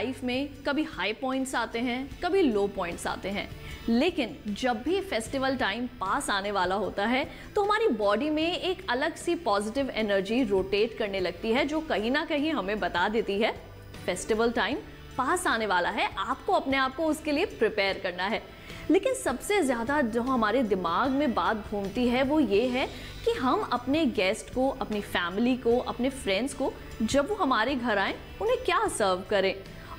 Life में कभी high points आते हैं, कभी लो पॉइंट्स आते हैं। लेकिन जब भी फेस्टिवल टाइम पास आने वाला होता है तो हमारी बॉडी में एक अलग सी पॉजिटिव एनर्जी रोटेट करने लगती है, जो कहीं ना कहीं हमें बता देती है फेस्टिवल टाइम पास आने वाला है, आपको अपने आप को उसके लिए प्रिपेयर करना है। लेकिन सबसे ज़्यादा जो हमारे दिमाग में बात घूमती है, वो ये है कि हम अपने गेस्ट को, अपनी फैमिली को, अपने फ्रेंड्स को, जब वो हमारे घर आए, उन्हें क्या सर्व करें?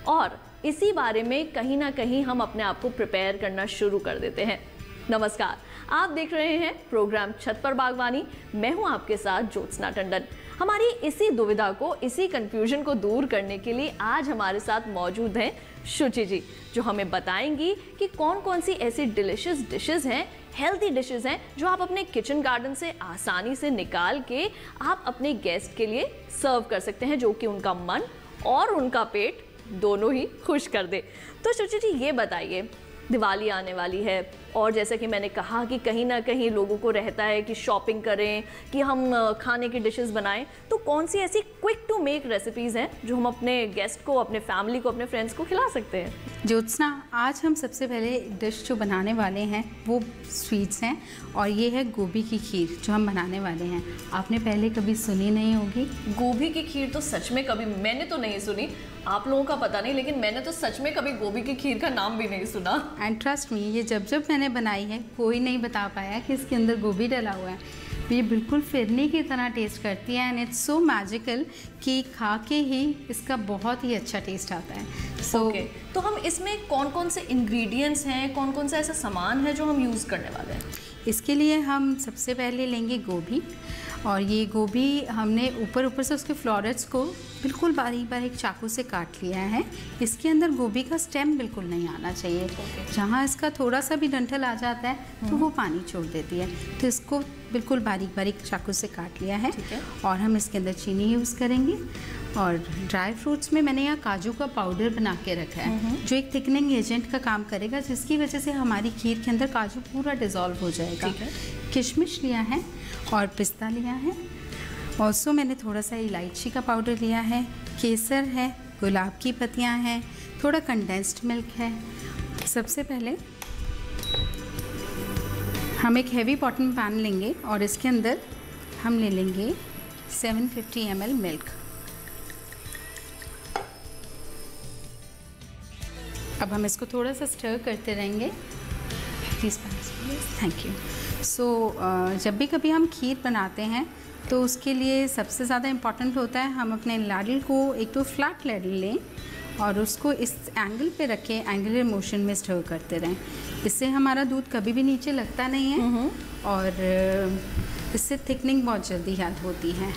और इसी बारे में कहीं ना कहीं हम अपने आप को प्रिपेयर करना शुरू कर देते हैं। नमस्कार, आप देख रहे हैं प्रोग्राम छत पर बागवानी। मैं हूँ आपके साथ ज्योत्सना टंडन। हमारी इसी दुविधा को, इसी कंफ्यूजन को दूर करने के लिए आज हमारे साथ मौजूद हैं शुचि जी, जो हमें बताएँगी कि कौन कौन सी ऐसी डिलिशियस डिशेस हैं हेल्दी डिशेस हैं, जो आप अपने किचन गार्डन से आसानी से निकाल के आप अपने गेस्ट के लिए सर्व कर सकते हैं, जो कि उनका मन और उनका पेट दोनों ही खुश कर दे। तो शुचि जी ये बताइए दिवाली आने वाली है और जैसा कि मैंने कहा कि कहीं ना कहीं लोगों को रहता है कि शॉपिंग करें कि हम खाने की डिशेस बनाएँ तो कौन सी ऐसी क्विक टू मेक रेसिपीज़ हैं जो हम अपने गेस्ट को अपने फैमिली को अपने फ्रेंड्स को खिला सकते हैं? ज्योत्सना आज हम सबसे पहले डिश जो बनाने वाले हैं वो स्वीट्स हैं और ये है गोभी की खीर जो हम बनाने वाले हैं। आपने पहले कभी सुनी नहीं होगी? गोभी की खीर तो सच में कभी मैंने तो नहीं सुनी। आप लोगों का पता नहीं लेकिन मैंने तो सच में कभी गोभी की खीर का नाम भी नहीं सुना। एंड ट्रस्ट मी ये जब जब मैंने बनाई है कोई नहीं बता पाया कि इसके अंदर गोभी डला हुआ है। ये बिल्कुल फिरनी की तरह टेस्ट करती है एंड इट्स सो मैजिकल कि खा के ही इसका बहुत ही अच्छा टेस्ट आता है। सो so, okay. तो हम इसमें कौन कौन से इंग्रेडिएंट्स हैं कौन कौन सा ऐसा सामान है जो हम यूज़ करने वाले हैं? इसके लिए हम सबसे पहले लेंगे गोभी। और ये गोभी हमने ऊपर ऊपर से उसके फ्लोरेट्स को बिल्कुल बारीक बारीक चाकू से काट लिया है इसके अंदर गोभी का स्टेम बिल्कुल नहीं आना चाहिए okay. जहाँ इसका थोड़ा सा भी डंठल आ जाता है तो। वो पानी छोड़ देती है तो इसको बिल्कुल बारीक बारीक चाकू से काट लिया है, है। और हम इसके अंदर चीनी यूज़ करेंगे और ड्राई फ्रूट्स में मैंने यहाँ काजू का पाउडर बना के रखा है। जो एक थिकनिंग एजेंट का काम करेगा जिसकी वजह से हमारी खीर के अंदर काजू पूरा डिज़ोल्व हो जाएगा। किशमिश लिया है और पिस्ता लिया है। ऑल्सो मैंने थोड़ा सा इलायची का पाउडर लिया है। केसर है गुलाब की पत्तियाँ हैं थोड़ा कंडेंस्ड मिल्क है। सबसे पहले हम एक हैवी पॉटन पैन लेंगे और इसके अंदर हम ले लेंगे 750 फिफ्टी मिल्क अब हम इसको थोड़ा सा स्टर करते रहेंगे। प्लीज़ थैंक यू सो जब भी कभी हम खीर बनाते हैं तो उसके लिए सबसे ज़्यादा इंपॉर्टेंट होता है हम अपने लाडल को एक तो फ्लैट लाडल लें और उसको इस एंगल पे रखें एंगुलर मोशन में स्टर करते रहें। इससे हमारा दूध कभी भी नीचे लगता नहीं है और इससे थिकनिंग बहुत जल्दी याद होती है।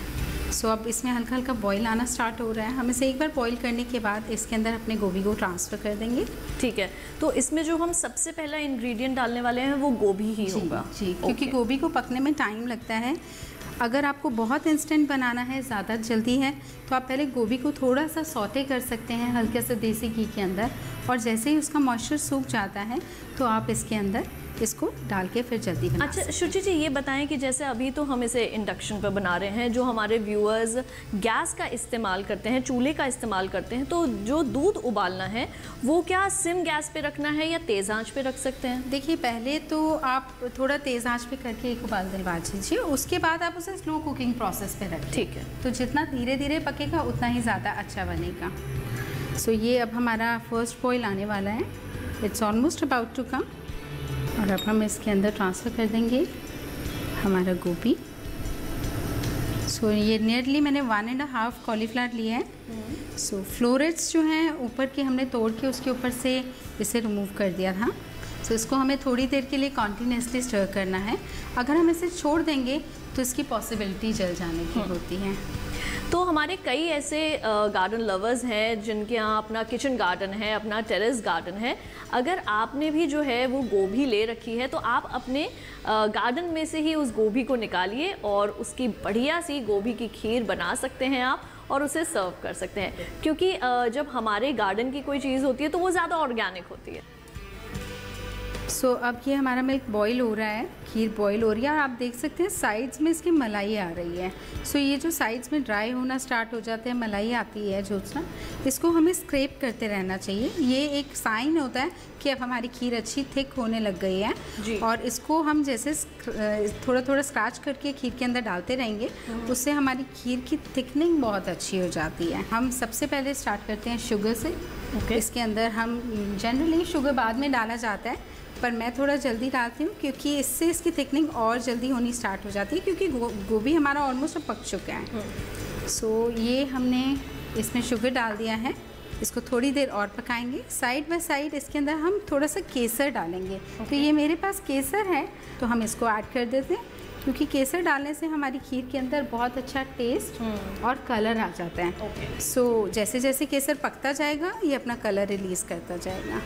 सो अब इसमें हल्का हल्का बॉईल आना स्टार्ट हो रहा है। हम इसे एक बार बॉईल करने के बाद इसके अंदर अपने गोभी को ट्रांसफ़र कर देंगे। ठीक है। तो इसमें जो हम सबसे पहला इंग्रेडिएंट डालने वाले हैं वो गोभी ही होगा। जी क्योंकि गोभी को पकने में टाइम लगता है। अगर आपको बहुत इंस्टेंट बनाना है ज़्यादा जल्दी है तो आप पहले गोभी को थोड़ा सा सौते कर सकते हैं हल्के से देसी घी के अंदर। और जैसे ही उसका मॉइस्चर सूख जाता है तो आप इसके अंदर इसको डाल के फिर जल्दी बना अच्छा शुचि जी ये बताएँ कि जैसे अभी तो हम इसे इंडक्शन पर बना रहे हैं जो हमारे व्यूअर्स गैस का इस्तेमाल करते हैं चूल्हे का इस्तेमाल करते हैं तो जो दूध उबालना है वो क्या सिम गैस पे रखना है या तेज़ आँच पे रख सकते हैं? देखिए पहले तो आप थोड़ा तेज़ आँच पे करके एक उबाल दिलवा दीजिए उसके बाद आप उसे स्लो कुकिंग प्रोसेस पे रखें ठीक है। तो जितना धीरे धीरे पकेगा उतना ही ज़्यादा अच्छा बनेगा। सो so, ये अब हमारा फ़र्स्ट बॉयल आने वाला है। It's almost about to come और अब हम इसके अंदर ट्रांसफ़र कर देंगे हमारा गोभी। सो so, ये नियरली मैंने वन एंड हाफ़ कॉलीफ्लावर लिया है। सो फ्लोरेट्स जो हैं ऊपर के हमने तोड़ के उसके ऊपर से इसे रिमूव कर दिया था। सो so, इसको हमें थोड़ी देर के लिए कॉन्टीन्यूसली स्टर करना है। अगर हम इसे छोड़ देंगे तो इसकी पॉसिबिलिटी जल जाने की हम्म। होती है। तो हमारे कई ऐसे गार्डन लवर्स हैं, जिनके यहाँ अपना किचन गार्डन है, अपना टेरेस गार्डन है। अगर आपने भी जो है वो गोभी ले रखी है तो आप अपने गार्डन में से ही उस गोभी को निकालिए और उसकी बढ़िया सी गोभी की खीर बना सकते हैं आप और उसे सर्व कर सकते हैं। क्योंकि जब हमारे गार्डन की कोई चीज़ होती है तो वो ज़्यादा ऑर्गेनिक होती है। सो so, अब ये हमारा मिल्क बॉईल हो रहा है खीर बॉईल हो रही है और आप देख सकते हैं साइड्स में इसकी मलाई आ रही है। सो so, ये जो साइड्स में ड्राई होना स्टार्ट हो जाते हैं मलाई आती है ज्योत्सना इसको हमें स्क्रेप करते रहना चाहिए। ये एक साइन होता है कि अब हमारी खीर अच्छी थिक होने लग गई है। और इसको हम जैसे थोड़ा थोड़ा स्क्रैच करके खीर के अंदर डालते रहेंगे उससे हमारी खीर की थिकनिंग बहुत अच्छी हो जाती है। हम सबसे पहले स्टार्ट करते हैं शुगर से। Okay. इसके अंदर हम जनरली शुगर बाद में डाला जाता है पर मैं थोड़ा जल्दी डालती हूँ क्योंकि इससे इसकी थिकनिंग और जल्दी होनी स्टार्ट हो जाती है क्योंकि गो, गोभी हमारा ऑलमोस्ट पक चुका है। सो so, ये हमने इसमें शुगर डाल दिया है। इसको थोड़ी देर और पकाएँगे। साइड बाय साइड इसके अंदर हम थोड़ा सा केसर डालेंगे। okay. तो ये मेरे पास केसर है तो हम इसको ऐड कर देते हैं क्योंकि केसर डालने से हमारी खीर के अंदर बहुत अच्छा टेस्ट और कलर आ जाता है। सो जैसे जैसे केसर पकता जाएगा ये अपना कलर रिलीज़ करता जाएगा।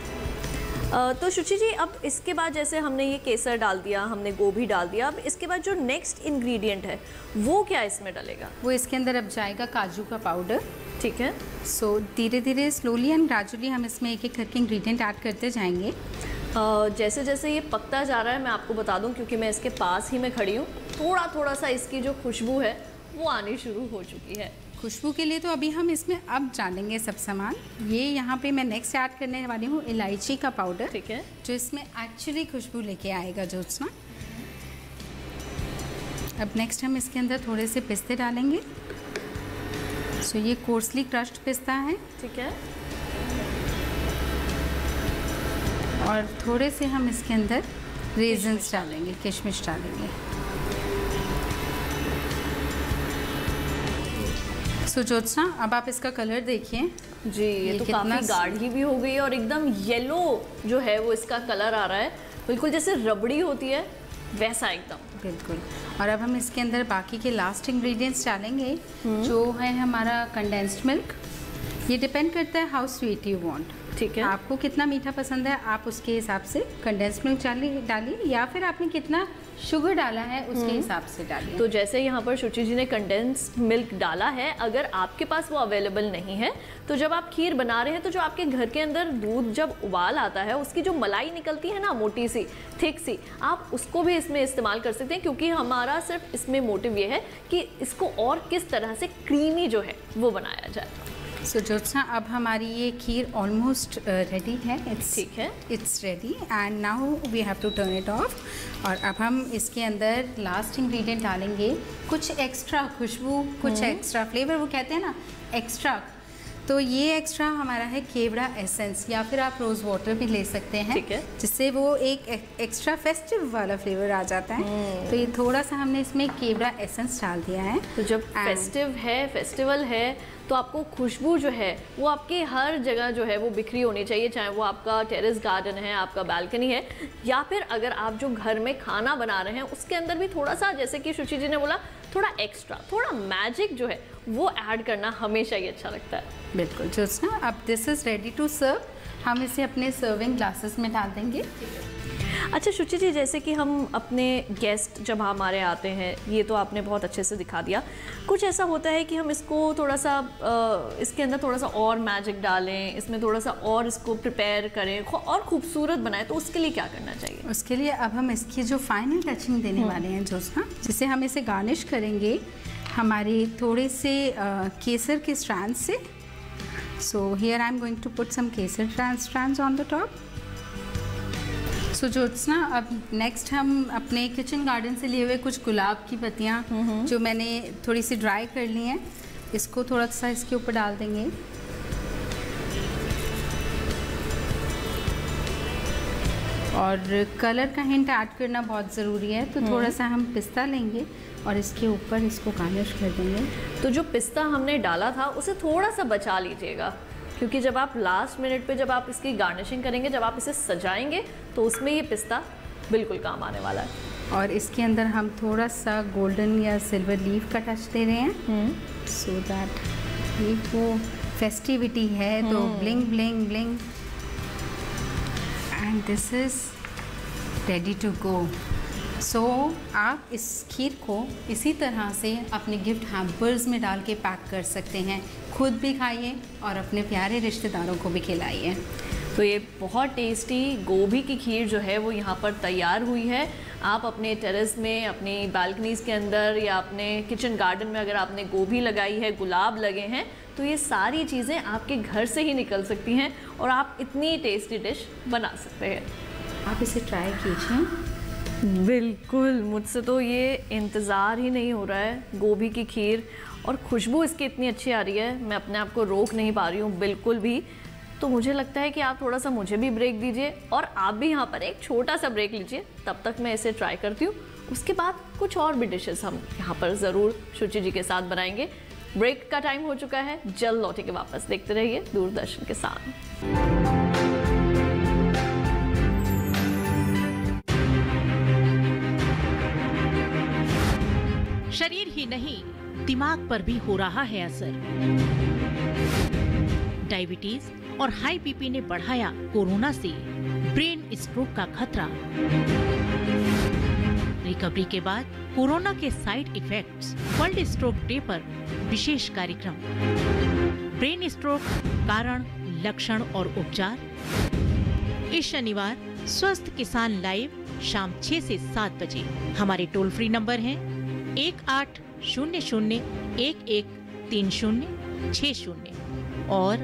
तो शुचि जी अब इसके बाद जैसे हमने ये केसर डाल दिया हमने गोभी डाल दिया अब इसके बाद जो नेक्स्ट इंग्रेडिएंट है वो क्या इसमें डलेगा? वो इसके अंदर अब जाएगा काजू का पाउडर ठीक है। सो so, धीरे धीरे स्लोली एंड ग्रेजुअली हम इसमें एक एक करके इंग्रेडिएंट ऐड करते जाएँगे। अ, जैसे जैसे ये पकता जा रहा है मैं आपको बता दूँ क्योंकि मैं इसके पास ही में खड़ी हूँ थोड़ा थोड़ा सा इसकी जो खुशबू है वो आनी शुरू हो चुकी है। खुशबू के लिए तो अभी हम इसमें अब डालेंगे सब सामान। ये यहाँ पे मैं नेक्स्ट ऐड करने वाली हूँ इलायची का पाउडर ठीक है। जो इसमें एक्चुअली खुशबू लेके आएगा ज्योत्सना अब नेक्स्ट हम इसके अंदर थोड़े से पिस्ते डालेंगे। सो ये कोर्सली क्रश्ड पिस्ता है। ठीक है। और थोड़े से हम इसके अंदर रेजन्स डालेंगे किशमिश डालेंगे। सो ज्योत्सना अब आप इसका कलर देखिए। जी ये, ये तो काफ़ी गाढ़ी भी हो गई है और एकदम येलो जो है वो इसका कलर आ रहा है। बिल्कुल जैसे रबड़ी होती है वैसा एकदम। बिल्कुल। और अब हम इसके अंदर बाकी के लास्ट इंग्रेडिएंट्स डालेंगे जो है हमारा कंडेंस्ड मिल्क ये डिपेंड करता है हाउ स्वीट यू वांट ठीक है। आपको कितना मीठा पसंद है आप उसके हिसाब से कंडेंस्ड मिल्क डालिए डालिए या फिर आपने कितना शुगर डाला है उसके हिसाब से डालिए तो जैसे यहाँ पर शुचि जी ने कंडेंस मिल्क डाला है अगर आपके पास वो अवेलेबल नहीं है तो जब आप खीर बना रहे हैं तो जो आपके घर के अंदर दूध जब उबाल आता है उसकी जो मलाई निकलती है ना मोटी सी थिक सी आप उसको भी इसमें इस्तेमाल कर सकते हैं क्योंकि हमारा सिर्फ़ इसमें मोटिव ये है कि इसको और किस तरह से क्रीमी जो है वो बनाया जाए। सो ज्योत्सना अब हमारी ये खीर ऑलमोस्ट रेडी है. इट्स ठीक है. It's ready and now we have to turn it off और अब हम इसके अंदर लास्ट इंग्रेडिएंट डालेंगे. कुछ एक्स्ट्रा खुशबू कुछ एक्स्ट्रा फ्लेवर वो कहते हैं ना एक्स्ट्रा तो ये एक्स्ट्रा हमारा है केवड़ा एसेंस या फिर आप रोज़ वाटर भी ले सकते हैं ठीक है। जिससे वो एक एक्स्ट्रा फेस्टिव वाला फ्लेवर आ जाता है। तो ये थोड़ा सा हमने इसमें केवड़ा एसेंस डाल दिया है। तो जब फेस्टिव है फेस्टिवल है तो आपको खुशबू जो है वो आपके हर जगह जो है वो बिखरी होनी चाहिए चाहे वो आपका टेरेस गार्डन है आपका बालकनी है या फिर अगर आप जो घर में खाना बना रहे हैं उसके अंदर भी थोड़ा सा जैसे कि शुचि जी ने बोला थोड़ा एक्स्ट्रा थोड़ा मैजिक जो है, वो ऐड करना हमेशा ही अच्छा लगता है। बिल्कुल ज्योत्सना अब this is ready to serve हम इसे अपने सर्विंग ग्लासेस में डाल देंगे। अच्छा शुचि जी जैसे कि हम अपने गेस्ट जब हमारे आते हैं ये तो आपने बहुत अच्छे से दिखा दिया। कुछ ऐसा होता है कि हम इसको थोड़ा सा इसके अंदर थोड़ा सा और मैजिक डालें इसमें थोड़ा सा और इसको प्रिपेयर करें और खूबसूरत बनाएँ तो उसके लिए क्या करना चाहिए? उसके लिए अब हम इसकी जो फाइनल टचिंग देने वाले हैं ज्योत्सना जिसे हम इसे गार्निश करेंगे हमारे थोड़े से केसर के स्ट्रैंड से। So here I am going to put some kesar strands on the top so so, Jyotsna अब नेक्स्ट हम अपने किचन गार्डन से लिए हुए कुछ गुलाब की पत्तियाँ जो मैंने थोड़ी सी ड्राई कर ली हैं इसको थोड़ा सा इसके ऊपर डाल देंगे। और कलर का हिंट ऐड करना बहुत ज़रूरी है तो थोड़ा सा हम पिस्ता लेंगे और इसके ऊपर इसको गार्निश कर देंगे। तो जो पिस्ता हमने डाला था उसे थोड़ा सा बचा लीजिएगा। क्योंकि जब आप लास्ट मिनट पे जब आप इसकी गार्निशिंग करेंगे जब आप इसे सजाएँगे तो उसमें ये पिस्ता बिल्कुल काम आने वाला है। और इसके अंदर हम थोड़ा सा गोल्डन या सिल्वर लीफ का टच दे रहे हैं। सो दैट ये वो फेस्टिविटी है तो bling bling bling and this is ready to go so so, आप इस खीर को इसी तरह से अपने गिफ्ट हैम्पर्स में डाल के पैक कर सकते हैं। खुद भी खाइए और अपने प्यारे रिश्तेदारों को भी खिलाइए। तो तो ये बहुत टेस्टी गोभी की खीर जो है वो यहाँ पर तैयार हुई है। आप अपने टेरेस में अपनी बालकनीज़ के अंदर या अपने किचन गार्डन में अगर आपने गोभी लगाई है गुलाब लगे हैं तो ये सारी चीज़ें आपके घर से ही निकल सकती हैं और आप इतनी टेस्टी डिश बना सकते हैं। आप इसे ट्राई कीजिए। बिल्कुल, मुझसे तो ये इंतज़ार ही नहीं हो रहा है, गोभी की खीर और खुशबू इसकी इतनी अच्छी आ रही है, मैं अपने आप को रोक नहीं पा रही हूँ, बिल्कुल भी। तो मुझे लगता है कि आप थोड़ा सा मुझे भी ब्रेक दीजिए और आप भी यहाँ पर एक छोटा सा ब्रेक लीजिए, तब तक मैं इसे ट्राई करती हूँ। उसके बाद कुछ और भी डिशेस हम यहाँ पर ज़रूर शुचि जी के साथ बनाएँगे। ब्रेक का टाइम हो चुका है, जल्द लौटे के वापस देखते रहिए दूरदर्शन के साथ। ही नहीं, दिमाग पर भी हो रहा है असर। डायबिटीज़ और हाई बीपी ने बढ़ाया कोरोना से ब्रेन स्ट्रोक का खतरा। रिकवरी के बाद कोरोना के side effects, world stroke day पर विशेष कार्यक्रम। ब्रेन स्ट्रोक कारण, लक्षण और उपचार। इस शनिवार स्वस्थ किसान लाइव शाम 6 से 7 बजे। हमारे टोल फ्री नंबर हैं एक आठ शून्य शून्य एक एक तीन शून्य छः शून्य और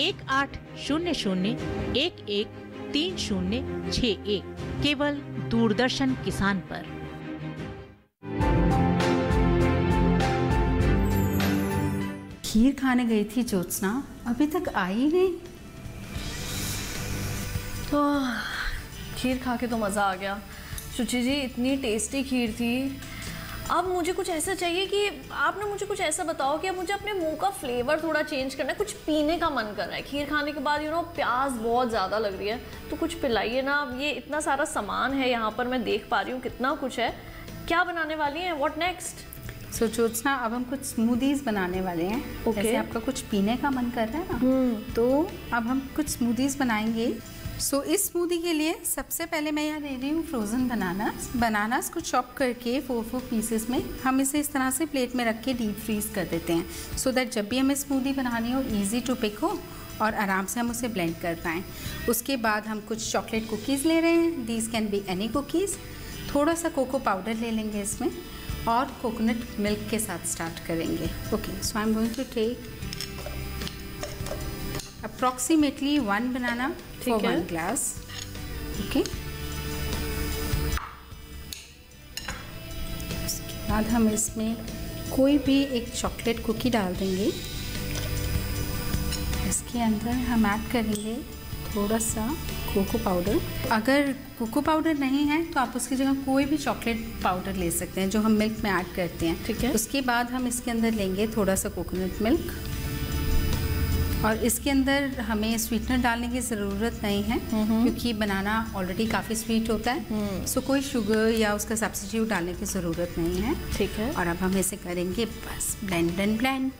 एक आठ शून्य शून्य एक एक तीन शून्य छः एक। केवल दूरदर्शन किसान पर। खीर खाने गई थी ज्योत्सना अभी तक आई नहीं। तो खीर खा के तो मज़ा आ गया। शुचि जी इतनी टेस्टी खीर थी। अब मुझे कुछ ऐसा चाहिए कि आपने मुझे कुछ ऐसा बताओ कि अब मुझे अपने मुँह का फ्लेवर थोड़ा चेंज करना है। कुछ पीने का मन कर रहा है। खीर खाने के बाद यू नो प्यास बहुत ज़्यादा लग रही है। तो कुछ पिलाइए ना। अब ये इतना सारा सामान है यहाँ पर मैं देख पा रही हूँ कितना कुछ है। क्या बनाने वाली हैं? वॉट नेक्स्ट सो ज्योत्सना अब हम कुछ स्मूदीज बनाने वाले हैं। Okay. जैसे आपका कुछ पीने का मन कर रहा है ना hmm. तो अब हम कुछ स्मूदीज बनाएँगे। सो इस स्मूदी के लिए सबसे पहले मैं यहाँ ले रही हूँ फ्रोज़न बनानास बनानास को चॉप करके फोर फोर पीसेस में हम इसे इस तरह से प्लेट में रख के डीप फ्रीज कर देते हैं। सो दैट जब भी हमें स्मूदी बनानी हो ईजी टू पिक हो और आराम से हम उसे ब्लेंड कर पाएँ। उसके बाद हम कुछ चॉकलेट कुकीज़ ले रहे हैं। These can be any cookies थोड़ा सा कोको पाउडर ले लेंगे इसमें और कोकोनट मिल्क के साथ स्टार्ट करेंगे। Okay so I am going to take approximately one banana ठीक फॉर है। वन ग्लास ओके उसके बाद हम इसमें कोई भी एक चॉकलेट कुकी डाल देंगे. इसके अंदर हम ऐड करेंगे थोड़ा सा कोको पाउडर अगर कोको पाउडर नहीं है तो आप उसकी जगह कोई भी चॉकलेट पाउडर ले सकते हैं जो हम मिल्क में ऐड करते हैं. ठीक है। उसके बाद हम इसके अंदर लेंगे थोड़ा सा कोकोनट मिल्क और इसके अंदर हमें स्वीटनर डालने की ज़रूरत नहीं है क्योंकि बनाना ऑलरेडी काफ़ी स्वीट होता है। सो कोई शुगर या उसका सब्सिट्यूट डालने की ज़रूरत नहीं है। ठीक है। और अब हम इसे करेंगे बस ब्लेंड एंड ब्लेंड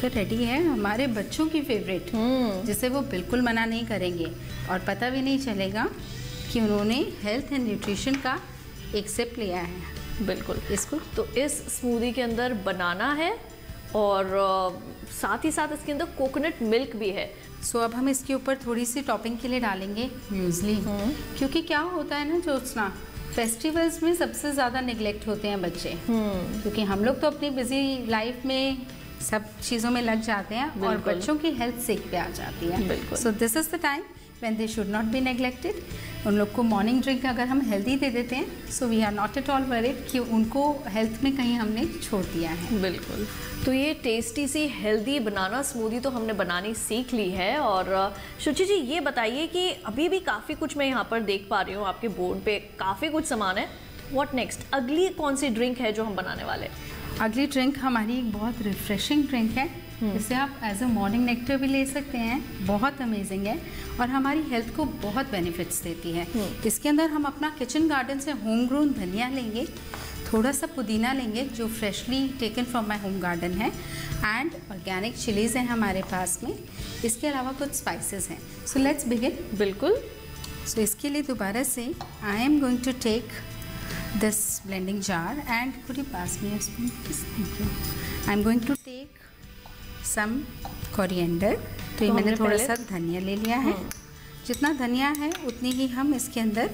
बनकर रेडी है हमारे बच्चों की फेवरेट जिसे वो बिल्कुल मना नहीं करेंगे। और पता भी नहीं चलेगा कि उन्होंने हेल्थ एंड न्यूट्रिशन का एक सिप लिया है। बिल्कुल। इसको? तो इस स्मूदी के अंदर बनाना है और साथ ही साथ इसके अंदर कोकोनट मिल्क भी है। सो so, अब हम इसके ऊपर थोड़ी सी टॉपिंग के लिए डालेंगे म्यूजली क्योंकि क्या होता है ना ज्योत्सना फेस्टिवल्स में सबसे ज़्यादा निगलेक्ट होते हैं बच्चे। क्योंकि हम लोग तो अपनी बिज़ी लाइफ में सब चीज़ों में लग जाते हैं और बच्चों की हेल्थ सिक पे आ जाती है। So this is the time when they should not be neglected उन लोग को मॉर्निंग ड्रिंक अगर हम हेल्दी दे देते हैं so we are not at all worried कि उनको हेल्थ में कहीं हमने छोड़ दिया है। बिल्कुल। तो ये टेस्टी सी हेल्दी बनाना स्मूदी तो हमने बनानी सीख ली है और शुचि जी ये बताइए कि अभी भी काफ़ी कुछ मैं यहाँ पर देख पा रही हूँ आपके बोर्ड पे। काफ़ी कुछ सामान है। वॉट नेक्स्ट अगली कौन सी ड्रिंक है जो हम बनाने वाले हैं? अगली ड्रिंक हमारी एक बहुत रिफ्रेशिंग ड्रिंक है। इसे आप एज अ मॉर्निंग नेक्टर भी ले सकते हैं। बहुत अमेजिंग है और हमारी हेल्थ को बहुत बेनिफिट्स देती है। इसके अंदर हम अपना किचन गार्डन से होम ग्रोन धनिया लेंगे थोड़ा सा पुदीना लेंगे जो freshly taken from my home garden है एंड ऑर्गेनिक चिलीज़ हैं हमारे पास में। इसके अलावा कुछ स्पाइसेस हैं। सो लेट्स बिगिन बिल्कुल। सो इसके लिए दोबारा से I am going to take this blending jar and could you pass me a spoon please thank you i'm going to take some coriander तो ये तो मैंने थोड़ा सा धनिया ले लिया है जितना धनिया है उतनी ही हम इसके अंदर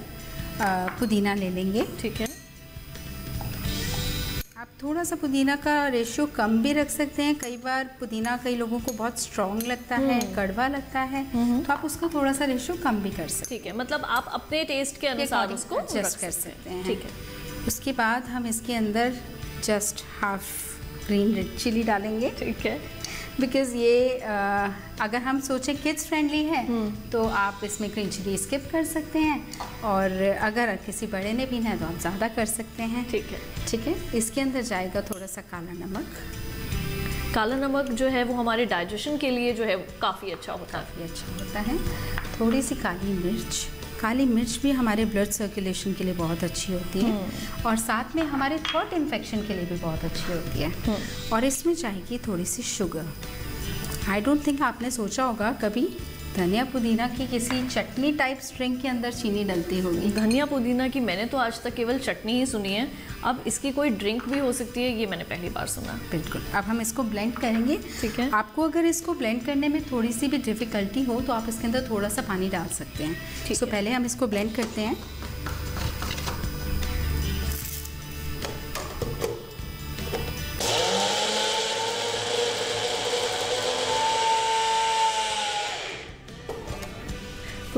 आ, पुदीना ले लेंगे ठीक है आप थोड़ा सा पुदीना का रेशियो कम भी रख सकते हैं। कई बार पुदीना कई लोगों को बहुत स्ट्रॉन्ग लगता है कड़वा लगता है तो आप उसका थोड़ा सा रेशियो कम भी कर सकते हैं ठीक है मतलब आप अपने टेस्ट के अनुसार उसको एडजस्ट कर सकते हैं। ठीक है। उसके बाद हम इसके अंदर just half green red chilli डालेंगे। ठीक है। बिकॉज़ ये अ, अगर हम सोचें किड्स फ्रेंडली है तो आप इसमें चिली स्किप कर सकते हैं। और अगर किसी बड़े ने भी है तो आप ज़्यादा कर सकते हैं। ठीक है। ठीक है? इसके अंदर जाएगा थोड़ा सा काला नमक। काला नमक जो है वो हमारे डाइजेशन के लिए जो है काफ़ी अच्छा होता है। काफ़ी अच्छा होता है। थोड़ी सी काली मिर्च। काली मिर्च भी हमारे ब्लड सर्कुलेशन के लिए बहुत अच्छी होती है। और साथ में हमारे थ्रोट इन्फेक्शन के लिए भी बहुत अच्छी होती है। और इसमें चाहिए थोड़ी सी शुगर। आई डोंट थिंक आपने सोचा होगा कभी धनिया पुदीना की किसी चटनी टाइप स्ट्रिंग के अंदर चीनी डलती होगी। धनिया पुदीना की मैंने तो आज तक केवल चटनी ही सुनी है। अब इसकी कोई ड्रिंक भी हो सकती है ये मैंने पहली बार सुना। बिल्कुल। अब हम इसको ब्लेंड करेंगे। ठीक है। आपको अगर इसको ब्लेंड करने में थोड़ी सी भी डिफ़िकल्टी हो तो आप इसके अंदर थोड़ा सा पानी डाल सकते हैं। ठीक सो है। पहले हम इसको ब्लेंड करते हैं।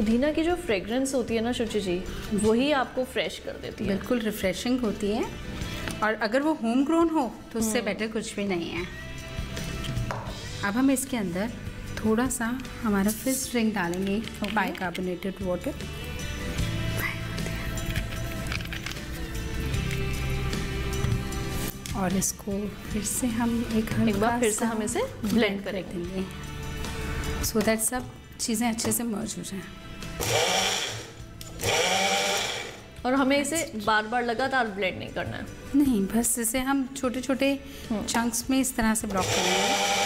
पुदीना की जो फ्रेग्रेंस होती है ना शुचि जी वही आपको फ्रेश कर देती है। बिल्कुल रिफ्रेशिंग होती है। और अगर वो होम ग्रोन हो तो उससे बेटर कुछ भी नहीं है। अब हम इसके अंदर थोड़ा सा हमारा फ़िश ड्रिंक डालेंगे बाइकार्बोनेटेड वाटर और इसको फिर से हम एक एक बार फिर से हम इसे ब्लेंड कर करेंगे। देंगे। सो दैट सब चीज़ें अच्छे से मर्ज हो जाएँ। और हमें इसे बार बार लगातार ब्लेंड नहीं करना है। नहीं बस इसे हम छोटे छोटे चंक्स में इस तरह से ब्लॉक करेंगे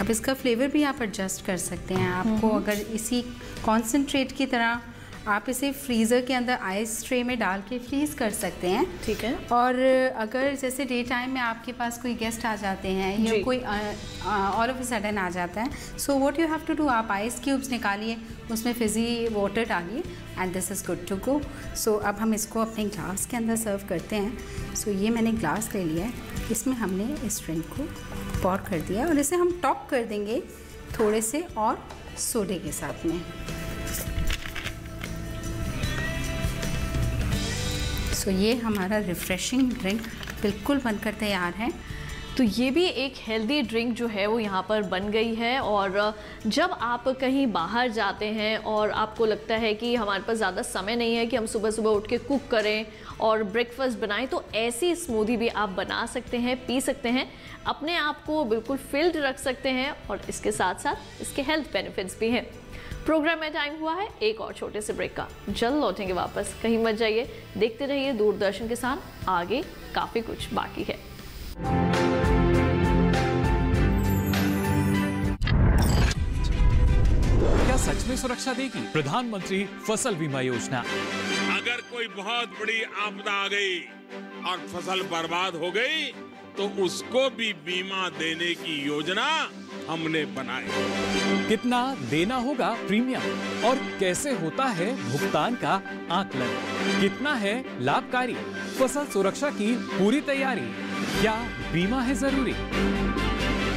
अब इसका फ्लेवर भी आप एडजस्ट कर सकते हैं। आपको अगर इसी कॉन्सेंट्रेट की तरह आप इसे फ्रीज़र के अंदर आइस ट्रे में डाल के फ्रीज़ कर सकते हैं। ठीक है। और अगर जैसे डे टाइम में आपके पास कोई गेस्ट आ जाते हैं या कोई ऑल ऑफ़ सडन आ जाता है so what you have to do आप आइस क्यूब्स निकालिए उसमें फिजी वाटर डालिए and this is good to go so अब हम इसको अपने ग्लास के अंदर सर्व करते हैं। सो so, ये मैंने ग्लास ले लिया है। इसमें हमने इस ड्रिंक को पॉर कर दिया और इसे हम टॉप कर देंगे थोड़े से और सोडे के साथ में। सो ये हमारा रिफ़्रेशिंग ड्रिंक बिल्कुल बनकर तैयार है। तो ये भी एक हेल्दी ड्रिंक जो है वो यहाँ पर बन गई है और जब आप कहीं बाहर जाते हैं और आपको लगता है कि हमारे पास ज़्यादा समय नहीं है कि हम सुबह सुबह उठ के कुक करें और ब्रेकफास्ट बनाएँ तो ऐसी स्मूदी भी आप बना सकते हैं, पी सकते हैं, अपने आप को बिल्कुल फिल्ड रख सकते हैं और इसके साथ साथ इसके हेल्थ बेनिफिट्स भी हैं। प्रोग्राम में टाइम हुआ है एक और छोटे से ब्रेक का। जल्द लौटेंगे वापस। कहीं मत जाइए देखते रहिए दूरदर्शन के साथ। आगे काफ़ी कुछ बाकी है। क्या सच में सुरक्षा देगी? प्रधानमंत्री फ़सल बीमा योजना। अगर कोई बहुत बड़ी आपदा आ गई और फ़सल बर्बाद हो गई तो उसको भी बीमा देने की योजना हमने बनाई कितना देना होगा प्रीमियम? और कैसे होता है भुगतान का आकलन? कितना है लाभकारी? फ़सल सुरक्षा की पूरी तैयारी? क्या बीमा है ज़रूरी?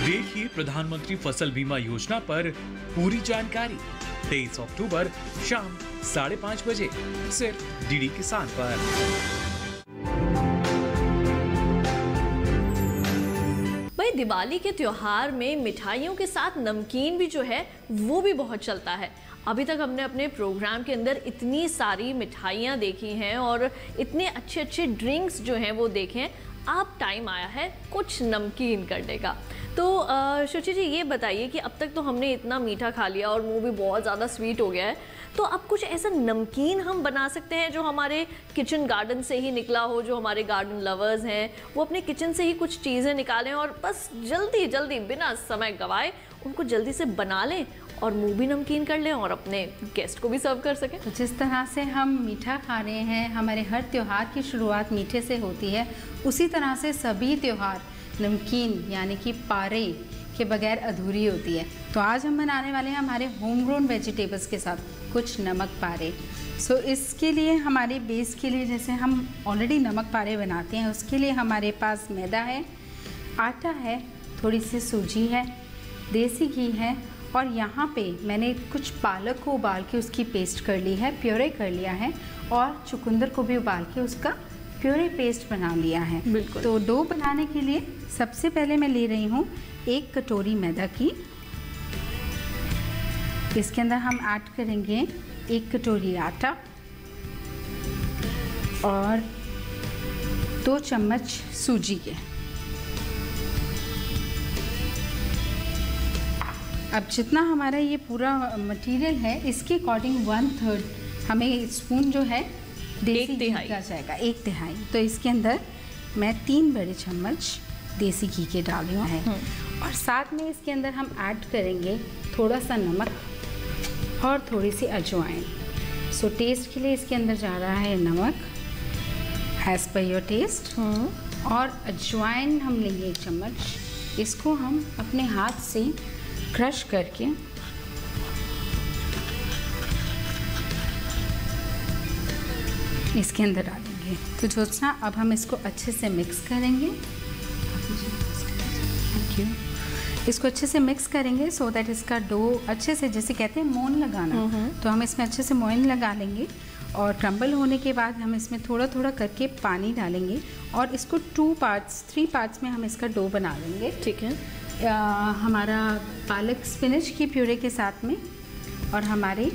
देखिए प्रधानमंत्री फ़सल बीमा योजना पर पूरी जानकारी। 23 अक्टूबर शाम साढ़े पाँच बजे सिर्फ़ डीडी किसान पर। दिवाली के त्यौहार में मिठाइयों के साथ नमकीन भी जो है, वो भी बहुत चलता है। अभी तक हमने अपने प्रोग्राम के अंदर इतनी सारी मिठाइयाँ देखी हैं और इतने अच्छे अच्छे ड्रिंक्स जो हैं वो देखे हैं। अब टाइम आया है कुछ नमकीन करने का। तो शुचि जी ये बताइए कि अब तक तो हमने इतना मीठा खा लिया और मुँह भी बहुत ज़्यादा स्वीट हो गया है। तो अब कुछ ऐसा नमकीन हम बना सकते हैं जो हमारे किचन गार्डन से ही निकला हो, जो हमारे गार्डन लवर्स हैं। वो अपने किचन से ही कुछ चीज़ें निकालें और बस जल्दी जल्दी, बिना समय गवाए उनको जल्दी से बना लें और मुँह भी नमकीन कर लें और अपने गेस्ट को भी सर्व कर सकें। तो जिस तरह से हम मीठा खा रहे हैं, हमारे हर त्यौहार की शुरुआत मीठे से होती है। उसी तरह से सभी त्यौहार नमकीन, यानी कि पारे के बगैर अधूरी होती है। तो आज हम बनाने वाले हैं हमारे होम ग्रोन वेजिटेबल्स के साथ कुछ नमक पारे। सो so, इसके लिए हमारे बेस के लिए जैसे हम ऑलरेडी नमक पारे बनाते हैं उसके लिए हमारे पास मैदा है आटा है थोड़ी सी सूजी है देसी घी है और यहाँ पे मैंने कुछ पालक को उबाल के उसकी पेस्ट कर ली है प्योरे कर लिया है और चुकंदर को भी उबाल के उसका प्योरे पेस्ट बना लिया है। बिल्कुल। तो डो बनाने के लिए सबसे पहले मैं ले रही हूँ एक कटोरी मैदा की। इसके अंदर हम ऐड करेंगे एक कटोरी आटा और दो चम्मच सूजी के। अब जितना हमारा ये पूरा मटेरियल है इसके अकॉर्डिंग वन थर्ड हमें स्पून जो है देसी घी का जाएगा एक तिहाई। तो इसके अंदर मैं तीन बड़े चम्मच देसी घी के डाल रही हूँ। और साथ में इसके अंदर हम ऐड करेंगे थोड़ा सा नमक और थोड़ी सी अजवाइन। सो टेस्ट के लिए इसके अंदर जा रहा है नमक एज पर योर टेस्ट और अजवाइन हम लेंगे एक चम्मच। इसको हम अपने हाथ से क्रश करके इसके अंदर डालेंगे तो ज्योत्सना अब हम इसको अच्छे से मिक्स करेंगे। थैंक यू इसको अच्छे से मिक्स करेंगे सो so दैट इसका डो अच्छे से जैसे कहते हैं मोन लगाना। तो हम इसमें अच्छे से मोइन लगा लेंगे और क्रम्बल होने के बाद हम इसमें थोड़ा थोड़ा करके पानी डालेंगे और इसको टू पार्ट्स थ्री पार्ट्स में हम इसका डो बना लेंगे। ठीक है। अ, हमारा पालक स्पिनच की प्यूरे के साथ में और हमारे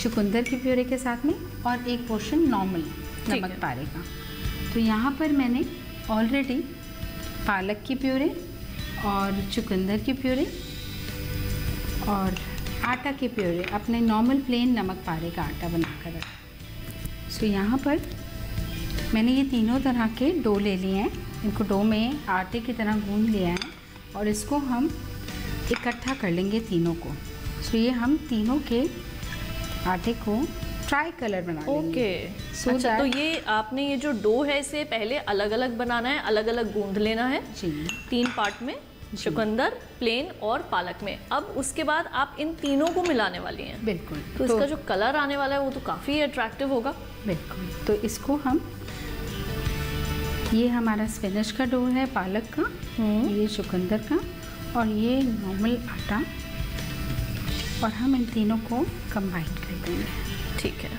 चुकंदर की प्यूरे के साथ में और एक पोर्शन नॉर्मल नमक। पारे का। तो यहाँ पर मैंने ऑलरेडी पालक की प्यूरे और चुकंदर की प्यूरे और आटा के प्यूरे। अपने नॉर्मल प्लेन नमक पारे का आटा बनाकर रखा। सो यहाँ पर मैंने ये तीनों तरह के डो ले लिए हैं। इनको डो में आटे की तरह गूंद लिया है और इसको हम इकट्ठा कर लेंगे तीनों को। सो ये हम तीनों के आटे को ट्राई कलर बना ओके So अच्छा तो ये आपने ये जो डो है इसे पहले अलग अलग बनाना है अलग अलग गूंद लेना है। जी। तीन पार्ट में चुकंदर प्लेन और पालक में। अब उसके बाद आप इन तीनों को मिलाने वाली हैं। बिल्कुल। तो इसका जो कलर आने वाला है वो तो काफ़ी अट्रैक्टिव होगा। बिल्कुल। तो इसको हम ये हमारा स्पिनच का डो है पालक का ये चुकंदर का और ये नॉर्मल आटा। और हम इन तीनों को कंबाइन कर देंगे। ठीक है।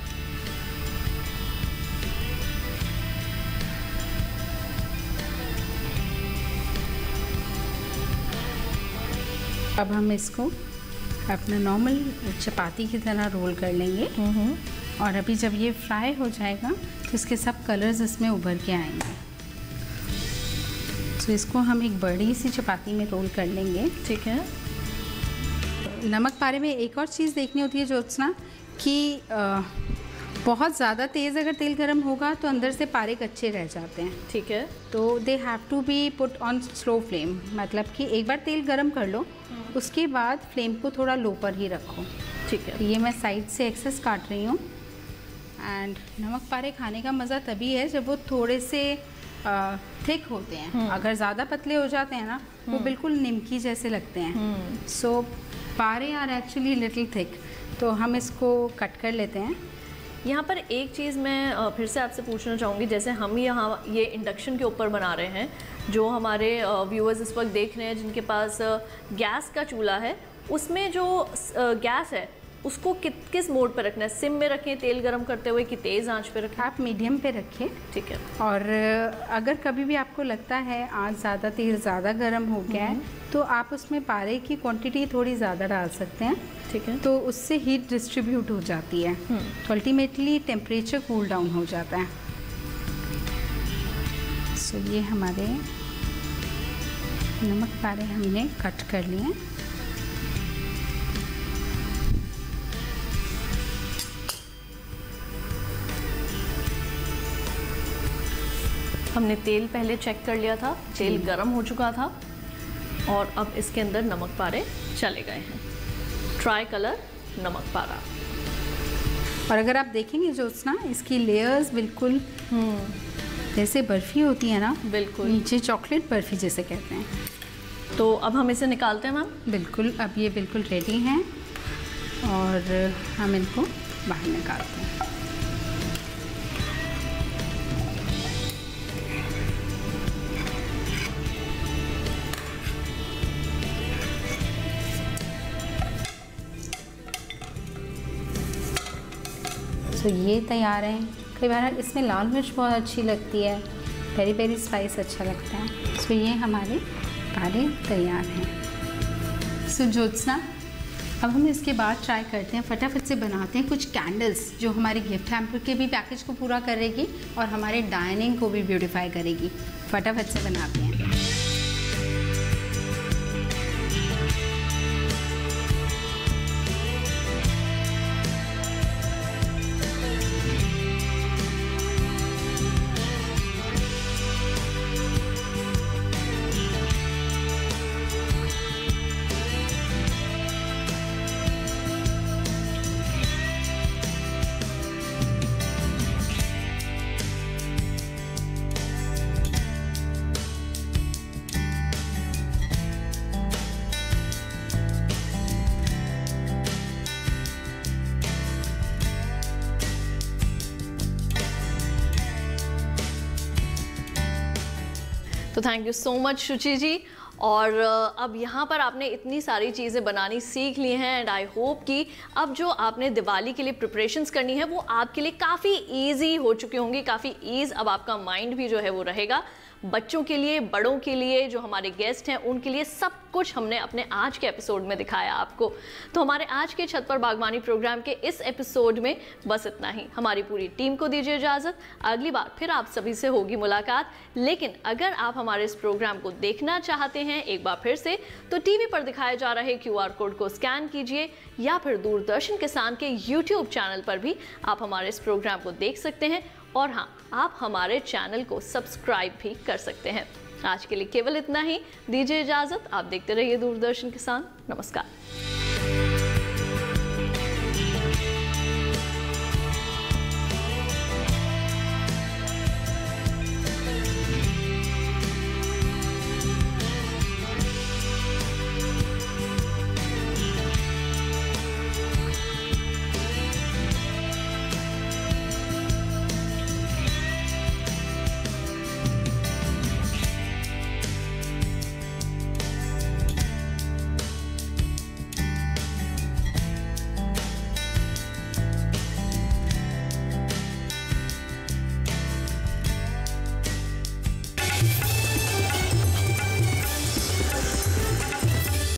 अब हम इसको अपना नॉर्मल चपाती की तरह रोल कर लेंगे। और अभी जब ये फ्राई हो जाएगा तो इसके सब कलर्स इसमें उभर के आएँगे। तो इसको हम एक बड़ी सी चपाती में रोल कर लेंगे। ठीक है। नमक पारे में एक और चीज़ देखनी होती है जो ज्योत्सना कि बहुत ज़्यादा तेज़ अगर तेल गर्म होगा तो अंदर से पारे कच्चे रह जाते हैं। ठीक है। तो they have to be put on slow flame मतलब कि एक बार तेल गर्म कर लो उसके बाद फ्लेम को थोड़ा लो पर ही रखो। ठीक है। ये मैं साइड से एक्सेस काट रही हूँ। एंड नमक पारे खाने का मज़ा तभी है जब वो थोड़े से थिक होते हैं। अगर ज़्यादा पतले हो जाते हैं ना वो बिल्कुल निमकी जैसे लगते हैं। So so, paare are actually little thick तो हम इसको कट कर लेते हैं। यहाँ पर एक चीज़ मैं फिर से आपसे पूछना चाहूँगी, जैसे हम यहाँ ये इंडक्शन के ऊपर बना रहे हैं, जो हमारे व्यूअर्स इस वक्त देख रहे हैं, जिनके पास गैस का चूल्हा है, उसमें जो गैस है उसको कि, किस मोड पर रखना है? सिम में रखें तेल गरम करते हुए कि तेज़ आँच पे रखें? आप मीडियम पे रखें। ठीक है। और अगर कभी भी आपको लगता है आज ज़्यादा तेल ज़्यादा गर्म हो गया है तो आप उसमें पारे की क्वांटिटी थोड़ी ज़्यादा डाल सकते हैं। ठीक है। तो उससे हीट डिस्ट्रीब्यूट हो जाती है। तो अल्टीमेटली टेम्परेचर कूल डाउन हो जाता है। सो ये हमारे नमक पारे हमने कट कर लिए हमने तेल पहले चेक कर लिया था। तेल गर्म हो चुका था और अब इसके अंदर नमक पारे चले गए हैं। ट्राई कलर नमक पारा। और अगर आप देखेंगे ज्योत्सना इसकी लेयर्स बिल्कुल जैसे बर्फ़ी होती है ना बिल्कुल। नीचे चॉकलेट बर्फ़ी जैसे कहते हैं। तो अब हम इसे निकालते हैं मैम बिल्कुल अब ये बिल्कुल रेडी हैं और हम इनको बाहर निकालते हैं। सो ये तैयार है। कई बार इसमें लाल मिर्च बहुत अच्छी लगती है। पेरी पेरी स्पाइस अच्छा लगता है। सो ये हमारे पारे तैयार हैं। सो ज्योत्सना अब हम इसके बाद ट्राई करते हैं। फटाफट से बनाते हैं कुछ कैंडल्स जो हमारे गिफ्ट हैम्पर के भी पैकेज को पूरा करेगी और हमारे डाइनिंग को भी ब्यूटीफाई करेगी। फटाफट से बनाते हैं। Thank you so much Shuchi ji और अब यहाँ पर आपने इतनी सारी चीज़ें बनानी सीख ली हैं एंड आई होप कि अब जो आपने दिवाली के लिए प्रिपरेशंस करनी है, वो आपके लिए काफ़ी इजी हो चुकी होंगी, काफ़ी ईज अब आपका माइंड भी जो है वो रहेगा। बच्चों के लिए, बड़ों के लिए जो हमारे गेस्ट हैं, उनके लिए सब कुछ हमने अपने आज के एपिसोड में दिखाया आपको। तो हमारे आज के छत पर बागवानी प्रोग्राम के इस एपिसोड में बस इतना ही। हमारी पूरी टीम को दीजिए इजाज़त। अगली बार फिर आप सभी से होगी मुलाकात। लेकिन अगर आप हमारे इस प्रोग्राम को देखना चाहते हैं एक बार फिर से तो टीवी पर दिखाए जा रहे क्यूआर कोड को स्कैन कीजिए या फिर दूरदर्शन किसान के यूट्यूब चैनल पर भी आप हमारे इस प्रोग्राम को देख सकते हैं। और हाँ आप हमारे चैनल को सब्सक्राइब भी कर सकते हैं। आज के लिए केवल इतना ही। दीजिए इजाज़त आप देखते रहिए दूरदर्शन किसान। नमस्कार।